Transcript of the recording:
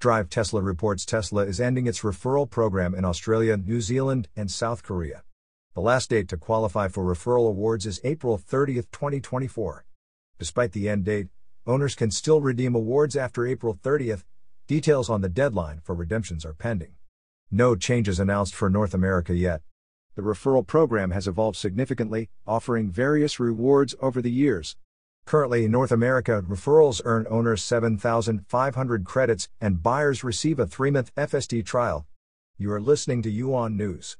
Drive Tesla reports Tesla is ending its referral program in Australia, New Zealand, and South Korea. The last date to qualify for referral awards is April 30, 2024. Despite the end date, owners can still redeem awards after April 30th. Details on the deadline for redemptions are pending. No changes announced for North America yet. The referral program has evolved significantly, offering various rewards over the years. Currently in North America, referrals earn owners 7,500 credits and buyers receive a three month FSD trial. You are listening to UON News.